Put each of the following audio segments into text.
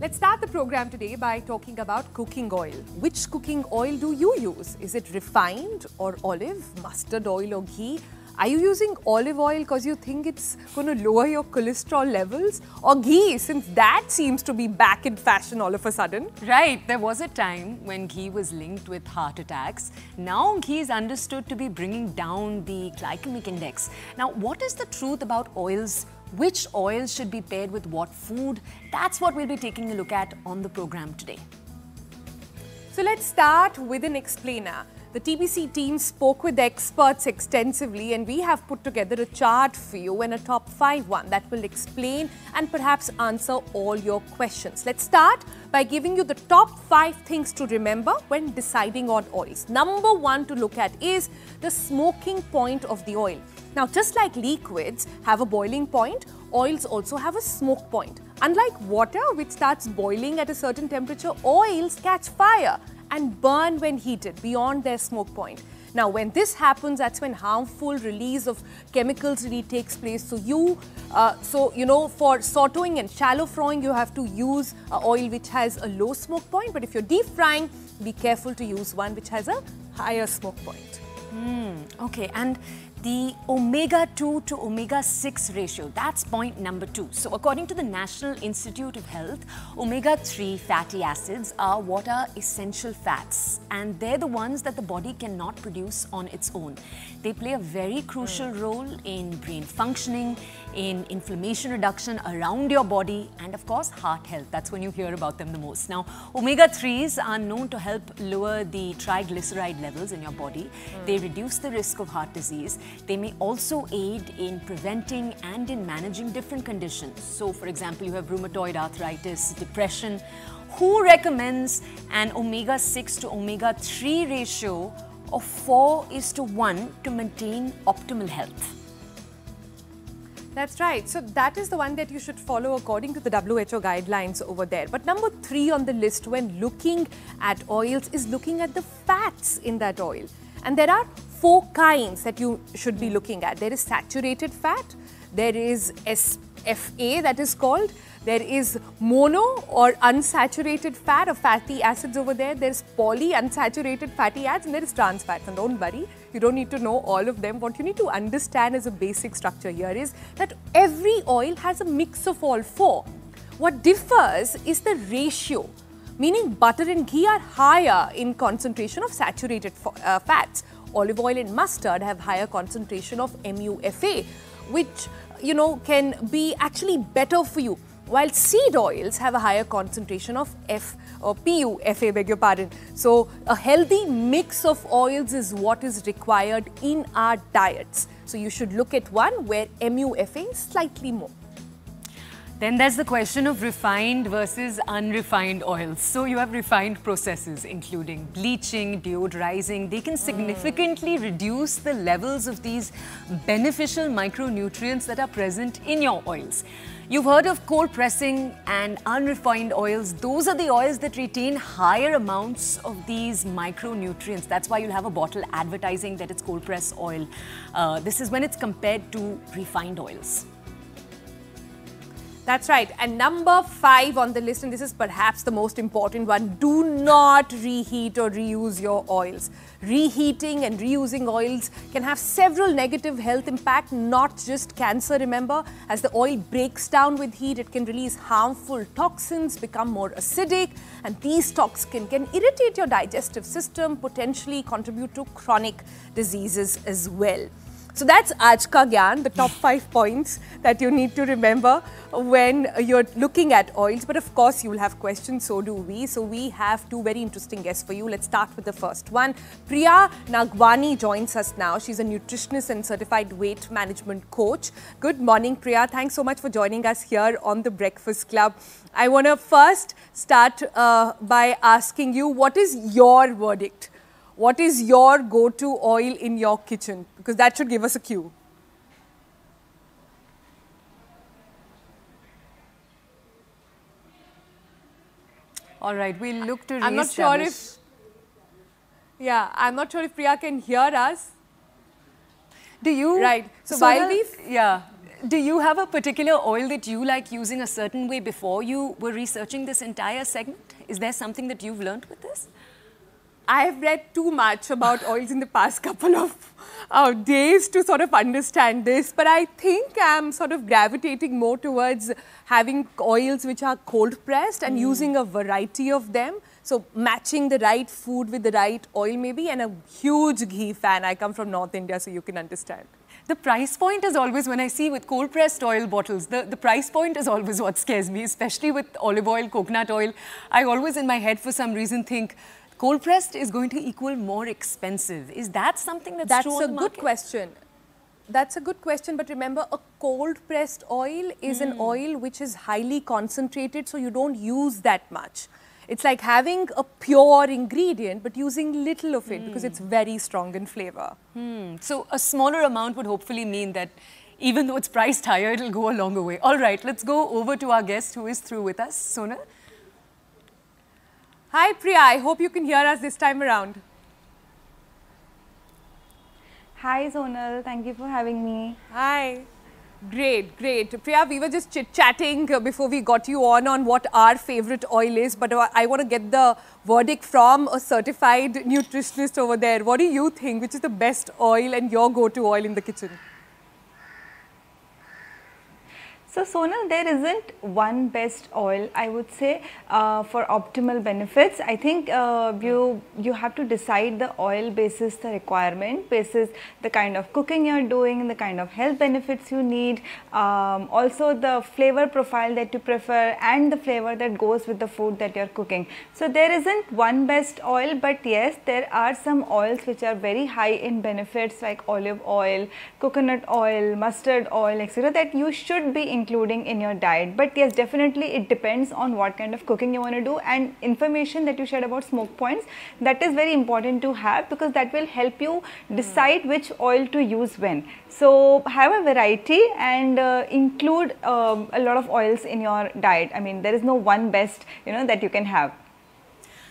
Let's start the program today by talking about cooking oil. Which cooking oil do you use? Is it refined or olive, mustard oil or ghee? Are you using olive oil because you think it's going to lower your cholesterol levels? Or ghee, since that seems to be back in fashion all of a sudden? Right, there was a time when ghee was linked with heart attacks. Now ghee is understood to be bringing down the glycemic index. Now, what is the truth about oils which oils should be paired with what food? That's what we'll be taking a look at on the program today. So let's start with an explainer. The TBC team spoke with experts extensively and we have put together a chart for you and a top 5 one that will explain and perhaps answer all your questions. Let's start by giving you the top 5 things to remember when deciding on oils. Number 1 to look at is the smoking point of the oil. Now just like liquids have a boiling point, oils also have a smoke point. Unlike water which starts boiling at a certain temperature, oils catch fire and burn when heated beyond their smoke point. Now, when this happens, that's when harmful release of chemicals really takes place. So you, uh, so you know, for sauteing and shallow frying, you have to use uh, oil which has a low smoke point. But if you're deep frying, be careful to use one which has a higher smoke point. Mm, okay, and the omega-2 to omega-6 ratio. That's point number two. So according to the National Institute of Health, omega-3 fatty acids are what are essential fats and they're the ones that the body cannot produce on its own. They play a very crucial mm. role in brain functioning, in inflammation reduction around your body and of course heart health. That's when you hear about them the most. Now omega-3s are known to help lower the triglyceride levels in your body. Mm. They reduce the risk of heart disease. They may also aid in preventing and in managing different conditions. So, for example, you have rheumatoid arthritis, depression. Who recommends an omega-6 to omega-3 ratio of 4 is to 1 to maintain optimal health? That's right. So that is the one that you should follow according to the WHO guidelines over there. But number three on the list when looking at oils is looking at the fats in that oil. And there are four kinds that you should be looking at. There is saturated fat, there is SFA that is called, there is mono or unsaturated fat or fatty acids over there, there's polyunsaturated fatty acids and there is trans fats. And don't worry, you don't need to know all of them. What you need to understand as a basic structure here is that every oil has a mix of all four. What differs is the ratio meaning butter and ghee are higher in concentration of saturated uh, fats olive oil and mustard have higher concentration of MUFA, which you know can be actually better for you. While seed oils have a higher concentration of F or PUFA, beg your pardon. So a healthy mix of oils is what is required in our diets. So you should look at one where MUFA is slightly more. Then there's the question of refined versus unrefined oils. So you have refined processes, including bleaching, deodorizing. They can significantly mm. reduce the levels of these beneficial micronutrients that are present in your oils. You've heard of cold pressing and unrefined oils. Those are the oils that retain higher amounts of these micronutrients. That's why you'll have a bottle advertising that it's cold press oil. Uh, this is when it's compared to refined oils. That's right. And number five on the list, and this is perhaps the most important one, do not reheat or reuse your oils. Reheating and reusing oils can have several negative health impact, not just cancer, remember. As the oil breaks down with heat, it can release harmful toxins, become more acidic, and these toxins can irritate your digestive system, potentially contribute to chronic diseases as well. So that's Ajka Gyan, the top five points that you need to remember when you're looking at oils. But of course, you will have questions, so do we. So we have two very interesting guests for you. Let's start with the first one. Priya Nagwani joins us now. She's a nutritionist and certified weight management coach. Good morning, Priya. Thanks so much for joining us here on the Breakfast Club. I want to first start uh, by asking you, what is your verdict? What is your go-to oil in your kitchen? Because that should give us a cue. All right, we'll look to I'm not sure if, yeah, I'm not sure if Priya can hear us. Do you? Right. So, so while we, yeah, do you have a particular oil that you like using a certain way before you were researching this entire segment? Is there something that you've learned with this? I've read too much about oils in the past couple of uh, days to sort of understand this, but I think I'm sort of gravitating more towards having oils which are cold pressed and mm. using a variety of them. So matching the right food with the right oil maybe and a huge ghee fan. I come from North India so you can understand. The price point is always, when I see with cold pressed oil bottles, the, the price point is always what scares me, especially with olive oil, coconut oil. I always in my head for some reason think cold pressed is going to equal more expensive. Is that something that's, that's true That's a good question. That's a good question, but remember a cold pressed oil is mm. an hmm. oil which is highly concentrated, so you don't use that much. It's like having a pure ingredient, but using little of it mm. because it's very strong in flavor. Mm. So a smaller amount would hopefully mean that even though it's priced higher, it'll go a longer way. All right, let's go over to our guest who is through with us, Sonal. Hi, Priya. I hope you can hear us this time around. Hi, Sonal. Thank you for having me. Hi. Great, great. Priya, we were just chit-chatting uh, before we got you on on what our favorite oil is, but uh, I want to get the verdict from a certified nutritionist over there. What do you think? Which is the best oil and your go-to oil in the kitchen? So Sonal, there isn't one best oil. I would say uh, for optimal benefits. I think uh, you you have to decide the oil basis the requirement, basis the kind of cooking you're doing, the kind of health benefits you need, um, also the flavor profile that you prefer, and the flavor that goes with the food that you're cooking. So there isn't one best oil, but yes, there are some oils which are very high in benefits like olive oil, coconut oil, mustard oil, etc. That you should be including in your diet. But yes, definitely it depends on what kind of cooking you want to do and information that you shared about smoke points that is very important to have because that will help you decide which oil to use when. So have a variety and uh, include um, a lot of oils in your diet. I mean there is no one best you know that you can have.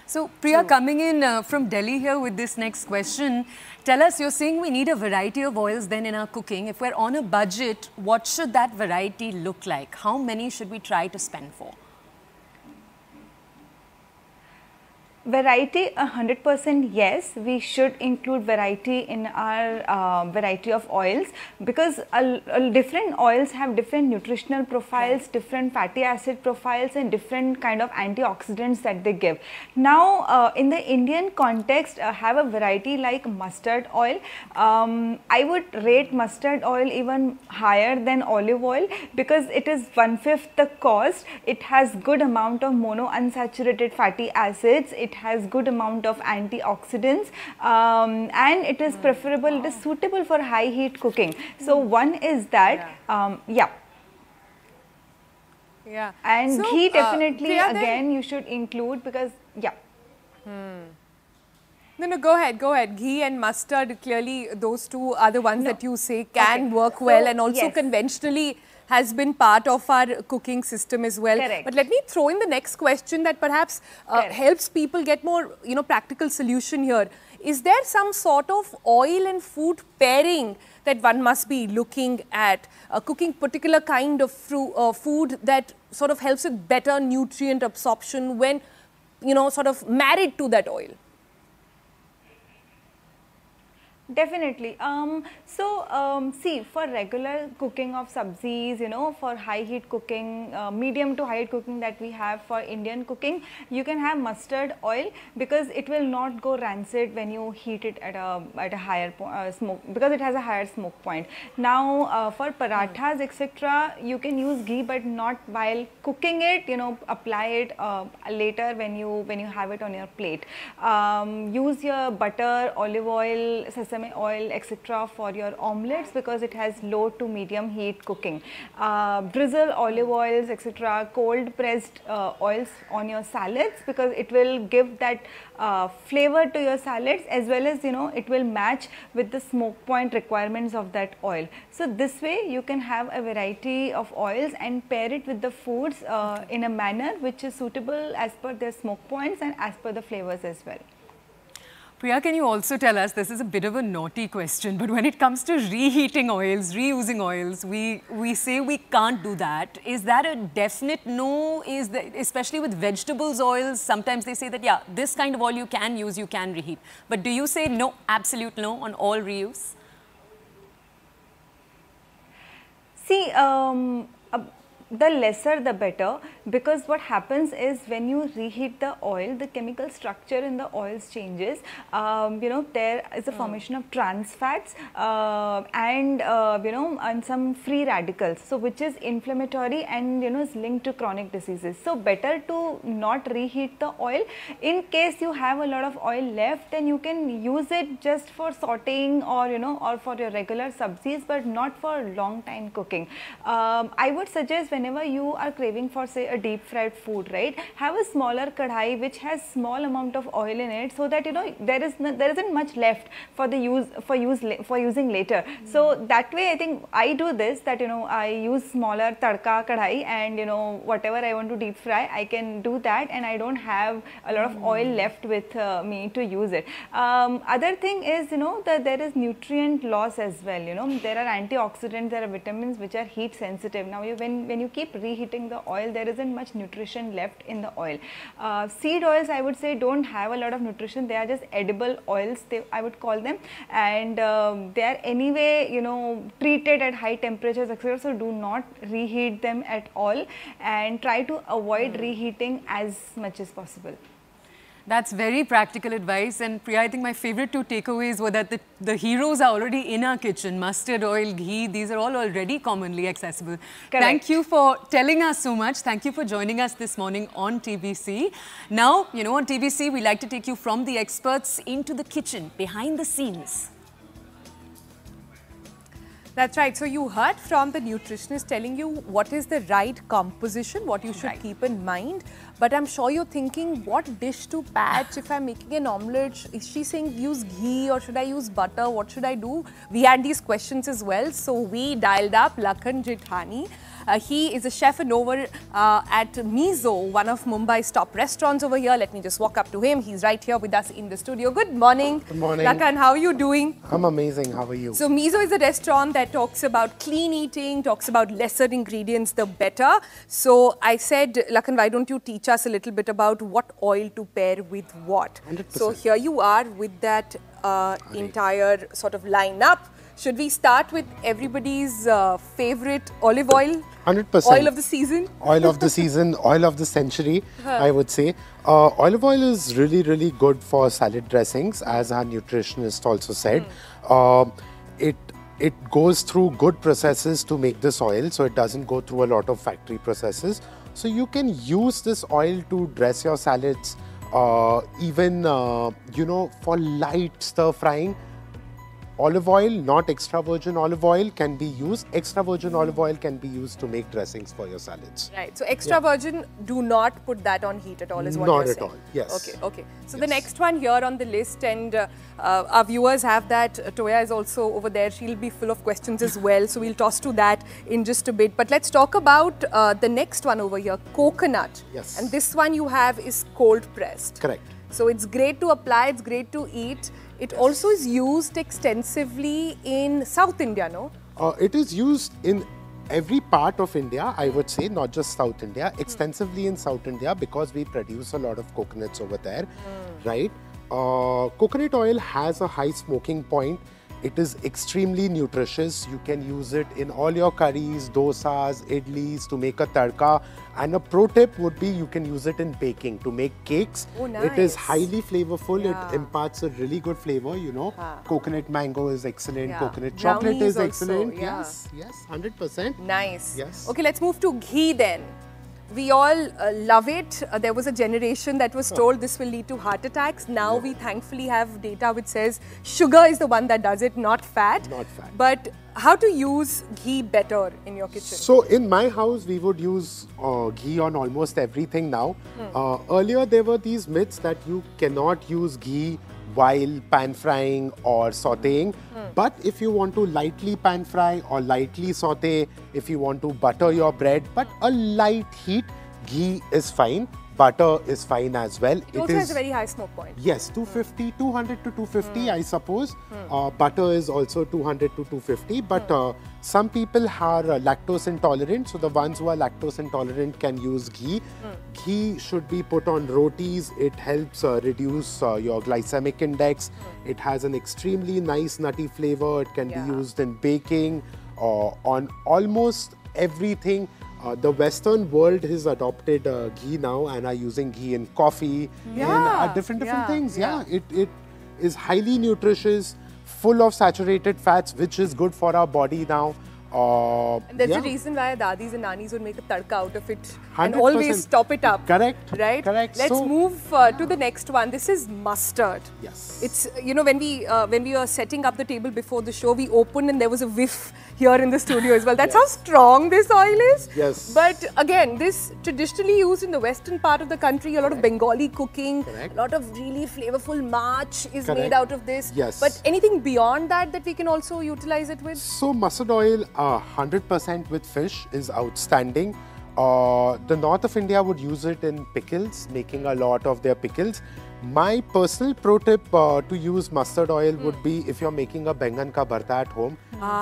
So Priya, coming in uh, from Delhi here with this next question, tell us, you're saying we need a variety of oils then in our cooking. If we're on a budget, what should that variety look like? How many should we try to spend for? Variety, 100% yes, we should include variety in our uh, variety of oils because uh, different oils have different nutritional profiles, different fatty acid profiles and different kind of antioxidants that they give. Now, uh, in the Indian context, uh, have a variety like mustard oil. Um, I would rate mustard oil even higher than olive oil because it is one-fifth the cost. It has good amount of monounsaturated fatty acids. It has good amount of antioxidants um, and it is preferable, it is suitable for high heat cooking. So one is that, um, yeah. Yeah. And so, ghee uh, definitely uh, again you should include because, yeah. Hmm. No, no, go ahead, go ahead. Ghee and mustard, clearly those two are the ones no. that you say can okay. work well and also yes. conventionally has been part of our cooking system as well. Correct. But let me throw in the next question that perhaps uh, helps people get more, you know, practical solution here. Is there some sort of oil and food pairing that one must be looking at, uh, cooking particular kind of uh, food that sort of helps with better nutrient absorption when, you know, sort of married to that oil? Definitely. Um, so, um, see, for regular cooking of sabzis, you know, for high heat cooking, uh, medium to high heat cooking that we have for Indian cooking, you can have mustard oil because it will not go rancid when you heat it at a at a higher uh, smoke because it has a higher smoke point. Now, uh, for parathas, etc., you can use ghee, but not while cooking it. You know, apply it uh, later when you when you have it on your plate. Um, use your butter, olive oil, sesame sesame oil etc. for your omelets because it has low to medium heat cooking. Uh, drizzle olive oils etc. cold pressed uh, oils on your salads because it will give that uh, flavor to your salads as well as you know it will match with the smoke point requirements of that oil. So this way you can have a variety of oils and pair it with the foods uh, in a manner which is suitable as per their smoke points and as per the flavors as well. Priya, can you also tell us, this is a bit of a naughty question, but when it comes to reheating oils, reusing oils, we, we say we can't do that. Is that a definite no? Is that, especially with vegetables oils, sometimes they say that, yeah, this kind of oil you can use, you can reheat. But do you say no, absolute no on all reuse? See, um, the lesser the better because what happens is when you reheat the oil the chemical structure in the oils changes. Um, you know there is a formation of trans fats uh, and uh, you know and some free radicals so which is inflammatory and you know is linked to chronic diseases. So better to not reheat the oil. In case you have a lot of oil left then you can use it just for sauteing or you know or for your regular sabzis but not for long time cooking. Um, i would suggest whenever you are craving for say a deep fried food, right, have a smaller kadhai which has small amount of oil in it so that you know there is no, there isn't much left for the use for use for using later. Mm. So that way I think I do this that you know I use smaller tadka kadhai and you know whatever I want to deep fry I can do that and I don't have a lot of mm. oil left with uh, me to use it. Um, other thing is you know that there is nutrient loss as well you know there are antioxidants there are vitamins which are heat sensitive. Now you, when when you keep reheating the oil, there isn't much nutrition left in the oil. Uh, seed oils, I would say, don't have a lot of nutrition. They are just edible oils, they, I would call them. And um, they are anyway, you know, treated at high temperatures, etc. So do not reheat them at all and try to avoid mm. reheating as much as possible. That's very practical advice. And Priya, I think my favorite two takeaways were that the, the heroes are already in our kitchen. Mustard oil, ghee, these are all already commonly accessible. Correct. Thank you for telling us so much. Thank you for joining us this morning on TBC. Now, you know, on TBC, we like to take you from the experts into the kitchen, behind the scenes. That's right. So you heard from the nutritionist telling you what is the right composition, what you should right. keep in mind. But I'm sure you're thinking, what dish to patch if I'm making an omelette? Is she saying use ghee or should I use butter? What should I do? We had these questions as well. So we dialed up Lakhan Jethani. Uh, he is a chef and over uh, at Mizo, one of Mumbai's top restaurants over here. Let me just walk up to him. He's right here with us in the studio. Good morning. Good morning. Lakhan, how are you doing? I'm amazing. How are you? So Mizo is a restaurant that talks about clean eating, talks about lesser ingredients, the better. So I said, Lakhan, why don't you teach us a little bit about what oil to pair with what? 100%. So here you are with that uh, entire sort of lineup. Should we start with everybody's uh, favorite olive oil? 100%. Oil of the season? Oil of the season, oil of the century, I would say. Uh, olive oil is really, really good for salad dressings, as our nutritionist also said. Mm. Uh, it it goes through good processes to make this oil, so it doesn't go through a lot of factory processes. So you can use this oil to dress your salads, uh, even uh, you know for light stir frying olive oil, not extra virgin olive oil, can be used. Extra virgin olive oil can be used to make dressings for your salads. Right. So extra yeah. virgin, do not put that on heat at all, is what not you're saying. Not at all. Yes. Okay. Okay. So yes. the next one here on the list, and uh, uh, our viewers have that. Uh, Toya is also over there. She'll be full of questions as well. So we'll toss to that in just a bit. But let's talk about uh, the next one over here, coconut. Yes. And this one you have is cold pressed. Correct. So it's great to apply. It's great to eat. It also is used extensively in South India, no? Uh, it is used in every part of India, I would say, not just South India, hmm. extensively in South India because we produce a lot of coconuts over there, mm. right? Uh, coconut oil has a high smoking point it is extremely nutritious. You can use it in all your curries, dosas, idlis to make a tadka. And a pro tip would be you can use it in baking to make cakes. Oh, nice. It is highly flavorful. Yeah. It imparts a really good flavor, you know. Coconut mango is excellent. Yeah. Coconut chocolate is excellent. yeah. Yes, yes, 100%. Nice. Yes. Okay, let's move to ghee then we all uh, love it. Uh, there was a generation that was told this will lead to heart attacks. Now yeah. we thankfully have data which says sugar is the one that does it, not fat. Not fat. But how to use ghee better in your kitchen? So in my house, we would use uh, ghee on almost everything now. Hmm. earlier, there were these myths that you cannot use ghee while pan frying or sauteing. Hmm. But if you want to lightly pan fry or lightly saute, if you want to butter your bread, but a light heat, ghee is fine. butter is fine as well. It, also has a very high smoke point. Yes, 250, 200 to 250, I suppose. Uh, butter is also 200 to 250, but uh, some people are uh, lactose intolerant, so the ones who are lactose intolerant can use ghee. Ghee should be put on rotis. It helps uh, reduce uh, your glycemic index. It has an extremely nice nutty flavor. It can Yeah. be used in baking or on almost everything. Uh, the Western world has adopted uh, ghee now and are using ghee in coffee, in uh, different different yeah, things. yeah. Yeah, it, it is highly nutritious, full of saturated fats, which is good for our body now. Uh, And there's yeah. a reason why our dadis and nannies would make a tadka out of it and always top it up. Correct, Right? correct. Let's So- move uh, to the next one. This is mustard. Yes. It's you know when we uh, when we were setting up the table before the show, we opened and there was a whiff here in the studio as well. That's how strong this oil is. Yes. But again, this traditionally used in the western part of the country. A lot of Bengali cooking, Correct. a lot of really flavorful march is made out of this. Yes. But anything beyond that that we can also utilize it with? So mustard oil, 100% with fish is outstanding. Uh, the north of India would use it in pickles, making a lot of their pickles. My personal pro tip uh, to use mustard oil would be if you're making a bengan ka bharta at home,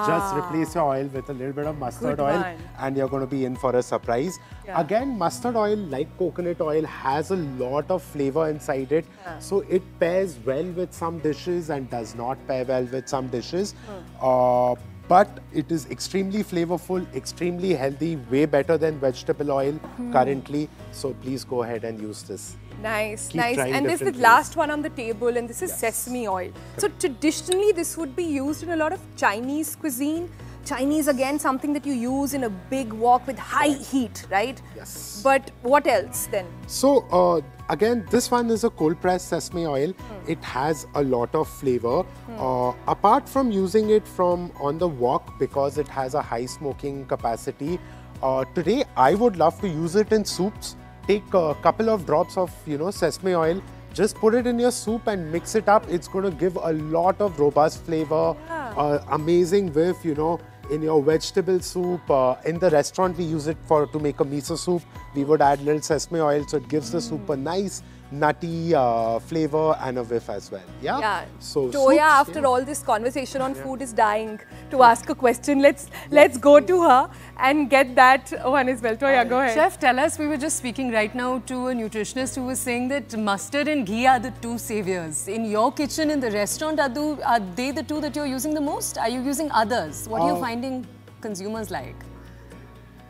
just replace your oil with a little bit of mustard Good oil one. and you're going to be in for a surprise. Yeah. Again, mustard oil, like coconut oil, has a lot of flavor inside it. So it pairs well with some dishes and does not pair well with some dishes. Uh, but it is extremely flavorful, extremely healthy, way better than vegetable oil hmm. currently. So please go ahead and use this. Nice, Keep nice. And this is the last one on the table, and this is Yes. sesame oil. So traditionally, this would be used in a lot of Chinese cuisine. Chinese, again, something that you use in a big wok with high heat, right? Yes. But what else then? So uh, again, this one is a cold pressed sesame oil. It has a lot of flavor. Uh, apart from using it from on the wok because it has a high smoking capacity, uh, today I would love to use it in soups. Take a couple of drops of you know sesame oil. Just put it in your soup and mix it up. It's going to give a lot of robust flavor, uh, amazing whiff, you know, in your vegetable soup. Uh, in the restaurant, we use it for to make a miso soup. We would add little sesame oil, so it gives the soup a nice nutty uh, flavor and a whiff as well. Yeah. Yeah. So Toya, soups, after yeah. all this conversation on food, is dying to ask a question. Let's let's go to her and get that one as well. Toya, go ahead. Chef, tell us, we were just speaking right now to a nutritionist who was saying that mustard and ghee are the two saviors. In your kitchen, in the restaurant, are, the, are they the two that you're using the most? Are you using others? What are you Uh, finding consumers like?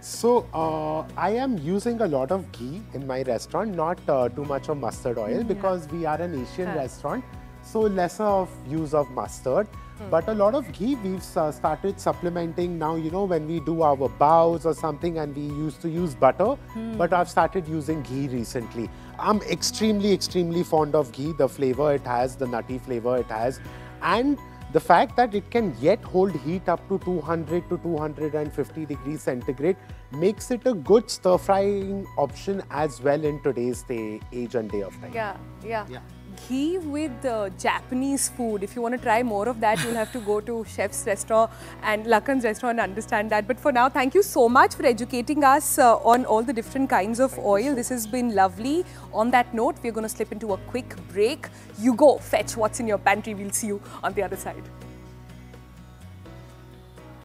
So uh, I am using a lot of ghee in my restaurant, not uh, too much of mustard oil because we are an Asian restaurant, so lesser of use of mustard. But a lot of ghee we've uh, started supplementing now. You know when we do our bows or something, and we used to use butter, but I've started using ghee recently. I'm extremely, extremely fond of ghee. The flavor it has, the nutty flavor it has, and the fact that it can yet hold heat up to 200 to 250 degrees centigrade makes it a good stir frying option as well in today's day, age and day of time. Yeah, yeah. Yeah. Ghee with uh, Japanese food. If you want to try more of that, you'll have to go to Chef's Restaurant and Lakhan's Restaurant and understand that. But for now, thank you so much for educating us uh, on all the different kinds of oil. This has been lovely. On that note, we're going to slip into a quick break. You go fetch what's in your pantry. We'll see you on the other side.